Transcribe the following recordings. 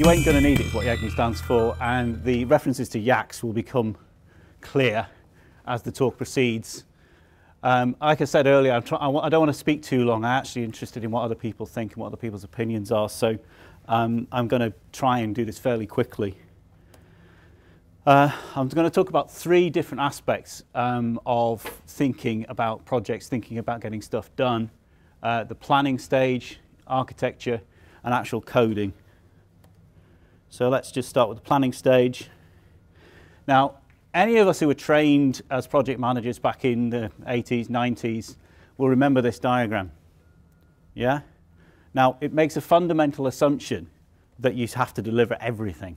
you ain't going to need it is what YAGNI stands for, and the references to YACS will become clear as the talk proceeds. Um, like I said earlier, I, I, don't want to speak too long. I'm actually interested in what other people think and what other people's opinions are, so um, I'm going to try and do this fairly quickly. Uh, I'm going to talk about three different aspects um, of thinking about projects, thinking about getting stuff done. Uh, the planning stage, architecture, and actual coding. So let's just start with the planning stage. Now, any of us who were trained as project managers back in the 80s, 90s will remember this diagram. Yeah? Now, it makes a fundamental assumption that you have to deliver everything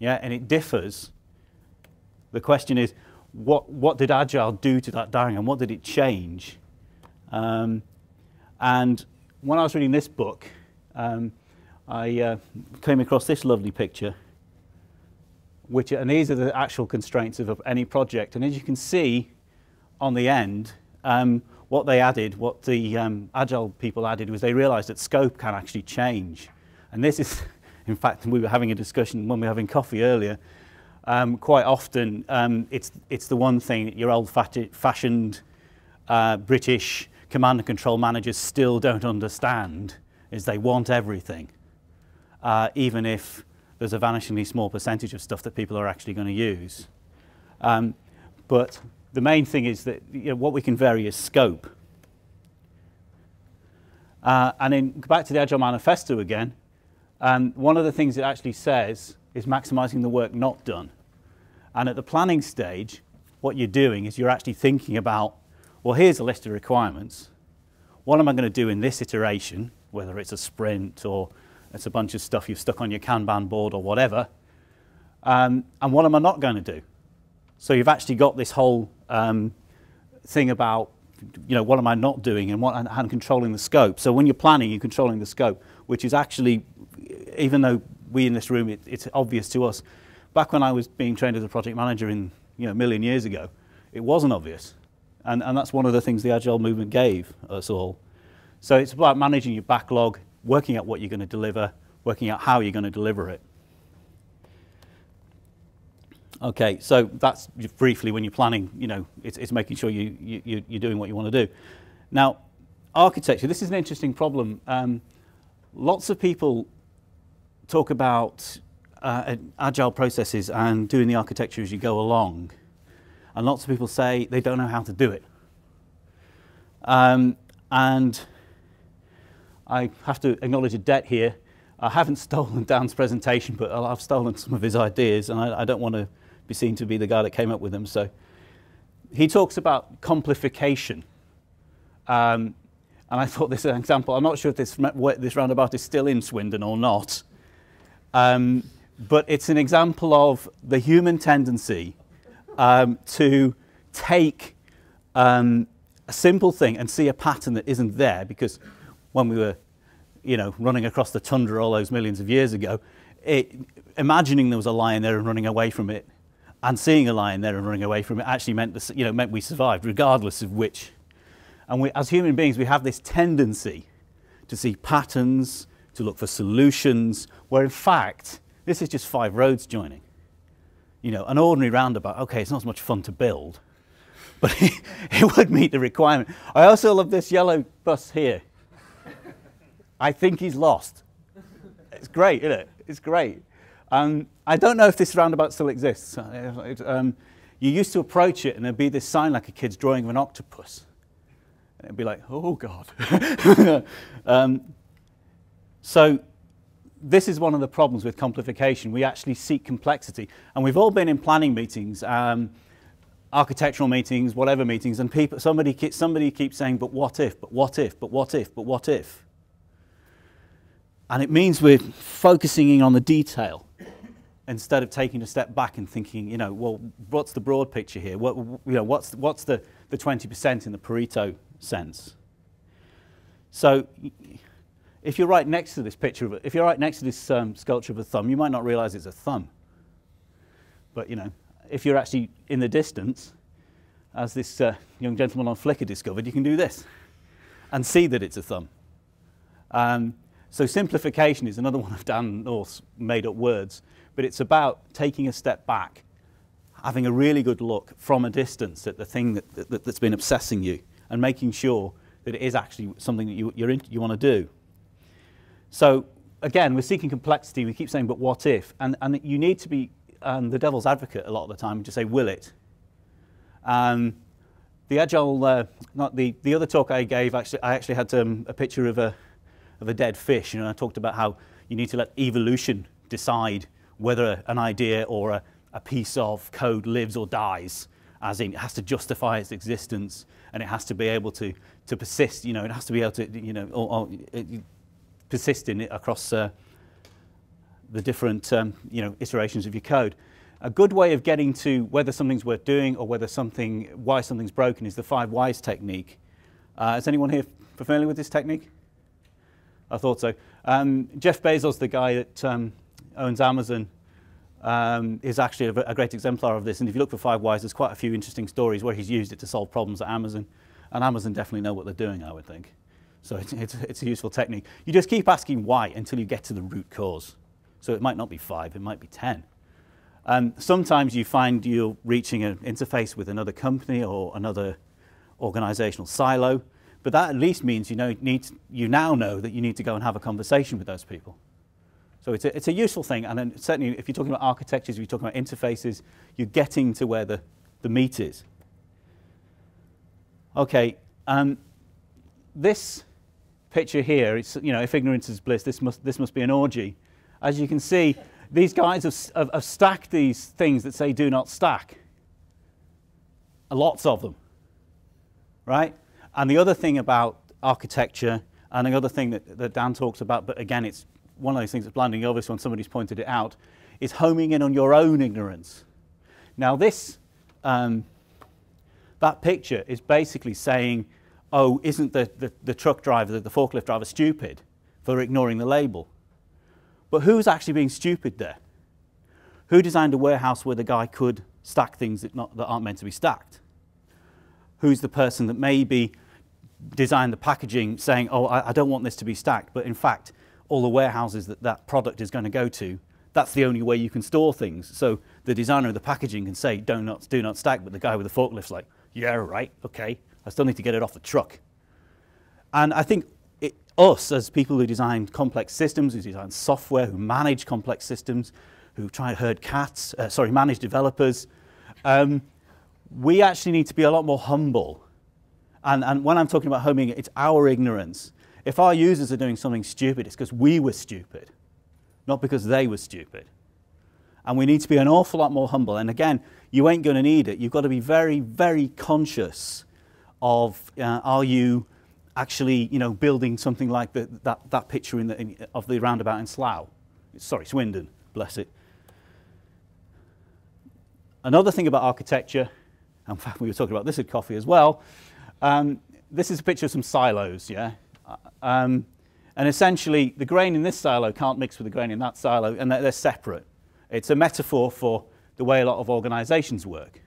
yeah, and it differs. The question is, what, what did Agile do to that diagram? What did it change? Um, and when I was reading this book, um, I uh, came across this lovely picture, which, and these are the actual constraints of, any project. And as you can see on the end, um, what they added, what the um, Agile people added, was they realized that scope can actually change. And this is in fact, we were having a discussion when we were having coffee earlier. Um, quite often, um, it's, it's the one thing that your old-fashioned uh, British command and control managers still don't understand, is they want everything, uh, even if there's a vanishingly small percentage of stuff that people are actually going to use. Um, but the main thing is that you know, what we can vary is scope. Uh, and then back to the Agile Manifesto again, and one of the things it actually says is maximizing the work not done. And at the planning stage, what you're doing is you're actually thinking about, well, here's a list of requirements. What am I going to do in this iteration, whether it's a sprint or it's a bunch of stuff you've stuck on your Kanban board or whatever, um, and what am I not going to do? So you've actually got this whole um, thing about, you know, what am I not doing and, what, and, and controlling the scope. So when you're planning, you're controlling the scope, which is actually even though we in this room, it, it's obvious to us. Back when I was being trained as a project manager in you know, a million years ago, it wasn't obvious. And, and that's one of the things the Agile movement gave us all. So it's about managing your backlog, working out what you're going to deliver, working out how you're going to deliver it. Okay, so that's briefly when you're planning, you know, it's, it's making sure you, you, you're doing what you want to do. Now, architecture, this is an interesting problem. Um, lots of people talk about uh, agile processes and doing the architecture as you go along. And lots of people say they don't know how to do it. Um, and I have to acknowledge a debt here. I haven't stolen Dan's presentation, but I've stolen some of his ideas, and I, I don't want to be seen to be the guy that came up with them. So he talks about complification. Um, and I thought this is an example. I'm not sure if this, this roundabout is still in Swindon or not. Um, but it's an example of the human tendency um, to take um, a simple thing and see a pattern that isn't there because when we were you know, running across the tundra all those millions of years ago, it, imagining there was a lion there and running away from it and seeing a lion there and running away from it actually meant, the, you know, meant we survived, regardless of which. And we, as human beings, we have this tendency to see patterns, to look for solutions, where in fact, this is just five roads joining. You know, an ordinary roundabout, okay, it's not as much fun to build, but it would meet the requirement. I also love this yellow bus here. I think he's lost. It's great, isn't it? It's great. Um, I don't know if this roundabout still exists. Uh, um, you used to approach it and there'd be this sign like a kid's drawing of an octopus. And it'd be like, oh God. um, so this is one of the problems with complication. We actually seek complexity. And we've all been in planning meetings, um, architectural meetings, whatever meetings, and people, somebody, somebody keeps saying, but what if, but what if, but what if, but what if? And it means we're focusing in on the detail instead of taking a step back and thinking, you know, well, what's the broad picture here? What, you know, what's, what's the, the 20% in the Pareto sense? So if you're right next to this picture of if you're right next to this um, sculpture of a thumb, you might not realize it's a thumb. But you know, if you're actually in the distance, as this uh, young gentleman on Flickr discovered, you can do this and see that it's a thumb. Um, So simplification is another one of Dan North's made up words, but it's about taking a step back, having a really good look from a distance at the thing that, that, that's been obsessing you, and making sure that it is actually something that you, in, you want to do. So again, we're seeking complexity. We keep saying, but what if? And, and you need to be um, the devil's advocate a lot of the time to say, will it? Um, the agile, uh, not the, the other talk I gave, actually, I actually had um, a picture of a, of a dead fish. You know, I talked about how you need to let evolution decide whether an idea or a, a piece of code lives or dies, as in it has to justify its existence and it has to be able to, to persist, you know, it has to be able to, you know, or, or it, persist in it across uh, the different, um, you know, iterations of your code. A good way of getting to whether something's worth doing or whether something, why something's broken is the five whys technique. Uh, is anyone here familiar with this technique? I thought so. Um, Jeff Bezos, the guy that um, owns Amazon, um, is actually a, a, great exemplar of this. And if you look for five whys, there's quite a few interesting stories where he's used it to solve problems at Amazon. And Amazon definitely know what they're doing, I would think. So it's, it's, it's a useful technique. You just keep asking why until you get to the root cause. So it might not be five, it might be 10. Um, sometimes you find you're reaching an interface with another company or another organizational silo, but that at least means you, know, need you now know that you need to go and have a conversation with those people. So it's a, it's a useful thing, and then certainly if you're talking about architectures, if you're talking about interfaces, you're getting to where the, the meat is. Okay, um, this picture here, it's, you know, if ignorance is bliss, this must, this must be an orgy. As you can see, these guys have, have, have stacked these things that say do not stack. Lots of them, right? And the other thing about architecture, and the other thing that, that Dan talks about, but again, it's one of those things that's blinding obvious when somebody's pointed it out, is homing in on your own ignorance. Now, this, um, that picture is basically saying, oh, isn't the, the, the truck driver, the, the forklift driver, stupid for ignoring the label? But who's actually being stupid there? Who designed a warehouse where the guy could stack things that, not, that aren't meant to be stacked? Who's the person that maybe designed the packaging saying, oh, I, I don't want this to be stacked, but in fact, all the warehouses that that product is going to go to, that's the only way you can store things. So the designer of the packaging can say, do not, do not stack, but the guy with the forklift's like, yeah, right, okay, I still need to get it off the truck. And I think us as people who design complex systems, who design software, who manage complex systems, who try to herd cats, uh, sorry, manage developers, um, we actually need to be a lot more humble. And, and when I'm talking about homing, it's our ignorance. If our users are doing something stupid, it's because we were stupid, not because they were stupid. And we need to be an awful lot more humble. And again, you ain't going to need it. You've got to be very, very conscious of uh, are you actually, you know, building something like the, that, that picture in the, in, of the roundabout in Slough. Sorry, Swindon, bless it. Another thing about architecture, in fact, we were talking about this at coffee as well. Um, this is a picture of some silos, yeah? Uh, um, and essentially, the grain in this silo can't mix with the grain in that silo, and they're, they're separate. It's a metaphor for the way a lot of organizations work.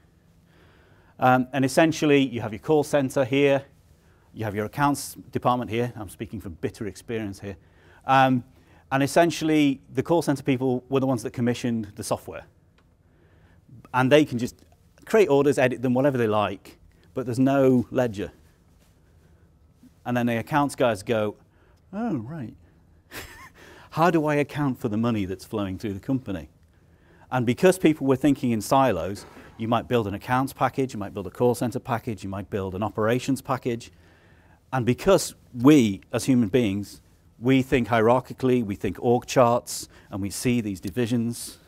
Um, and essentially, you have your call center here, you have your accounts department here. I'm speaking from bitter experience here. Um, and essentially, the call center people were the ones that commissioned the software. And they can just create orders, edit them, whatever they like, but there's no ledger. And then the accounts guys go, oh, right. How do I account for the money that's flowing through the company? And because people were thinking in silos, you might build an accounts package, you might build a call center package, you might build an operations package, and because we, as human beings, we think hierarchically, we think org charts, and we see these divisions,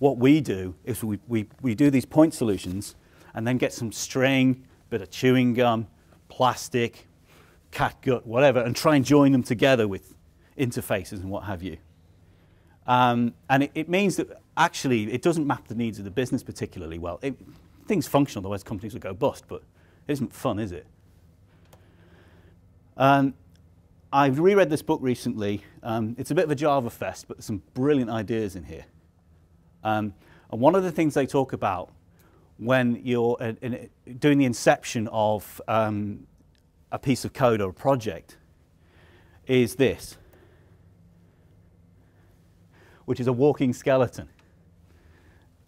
what we do is we, we, we do these point solutions and then get some string, bit of chewing gum, plastic, cat gut, whatever, and try and join them together with interfaces and what have you. Um, and it, it, means that actually it doesn't map the needs of the business particularly well. It, things function, otherwise companies would go bust, but it isn't fun, is it? Um, I've reread this book recently. Um, it's a bit of a Java fest, but there's some brilliant ideas in here. Um, and one of the things they talk about when you're in, in, doing the inception of um, a piece of code or a project is this. which is a walking skeleton.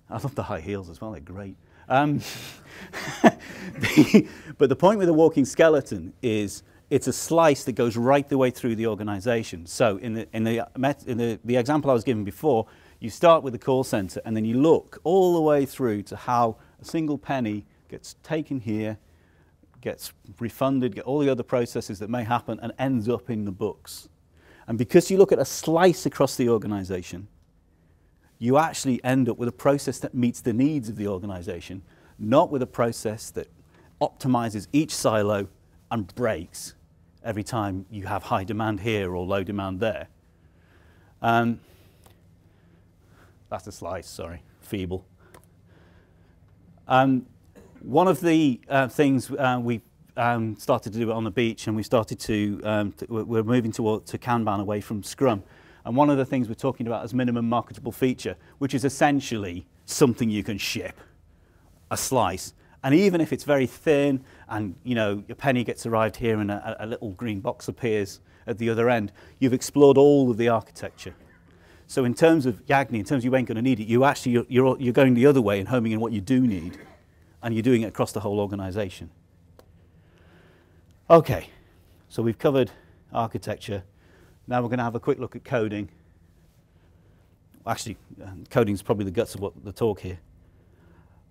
I love the high heels as well, they're great. Um, the, but the point with a walking skeleton is it's a slice that goes right the way through the organization. So in the, in the, in the, the example I was given before, you start with the call center and then you look all the way through to how a single penny gets taken here, gets refunded, get all the other processes that may happen and ends up in the books. And because you look at a slice across the organization, you actually end up with a process that meets the needs of the organization, not with a process that optimizes each silo and breaks every time you have high demand here or low demand there. Um, that's a slice, sorry, feeble. Um, one of the uh, things uh, we um, started to do it on the beach and we started to, um, to we're moving to, to Kanban away from Scrum. And one of the things we're talking about is minimum marketable feature, which is essentially something you can ship, a slice. And even if it's very thin and you know your penny gets arrived here and a, a little green box appears at the other end, you've explored all of the architecture. So in terms of Yagni, in terms of you ain't going to need it, you actually you're, you're, you're going the other way and homing in what you do need, and you're doing it across the whole organization. Okay, so we've covered architecture. Now we're going to have a quick look at coding. Actually, uh, coding is probably the guts of what the talk here.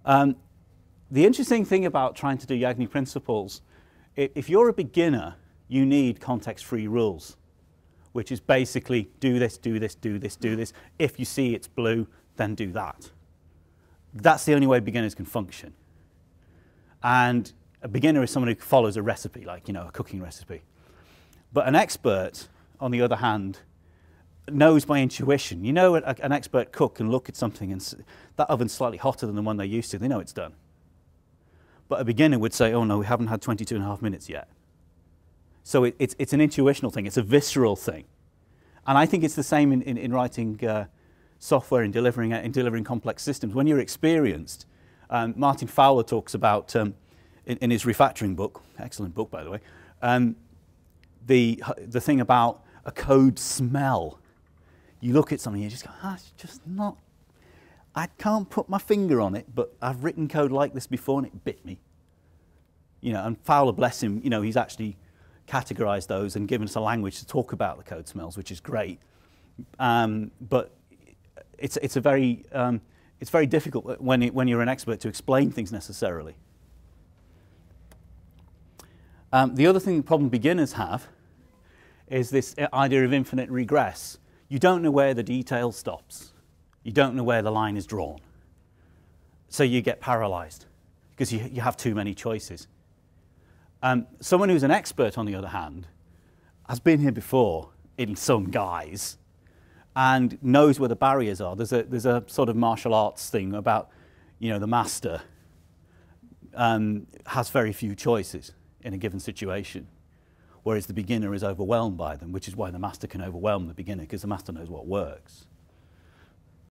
Um, the interesting thing about trying to do Yagni principles, if you're a beginner, you need context-free rules, which is basically do this, do this, do this, do this. If you see it's blue, then do that. That's the only way beginners can function. And a beginner is someone who follows a recipe, like you know, a cooking recipe. But an expert on the other hand, knows by intuition. You know, an expert cook can look at something and that oven's slightly hotter than the one they're used to. They know it's done. But a beginner would say, oh no, we haven't had 22 and a half minutes yet. So it, it's, it's an intuitional thing, it's a visceral thing. And I think it's the same in, in, in writing uh, software and delivering, in delivering complex systems. When you're experienced, um, Martin Fowler talks about, um, in, in, his refactoring book, excellent book by the way, um, the, the thing about a code smell. You look at something, you just go, ah, it's just not, I can't put my finger on it, but I've written code like this before and it bit me. You know, and Fowler, bless him, you know, he's actually categorized those and given us a language to talk about the code smells, which is great. Um, but it's, it's a very, um, it's very difficult when, it, when you're an expert to explain things necessarily. Um, the other thing problem beginners have is this idea of infinite regress. You don't know where the detail stops. You don't know where the line is drawn. So you get paralyzed because you, you have too many choices. Um, someone who's an expert, on the other hand, has been here before in some guise and knows where the barriers are. There's a, there's a sort of martial arts thing about, you know, the master um, has very few choices in a given situation whereas the beginner is overwhelmed by them, which is why the master can overwhelm the beginner, because the master knows what works.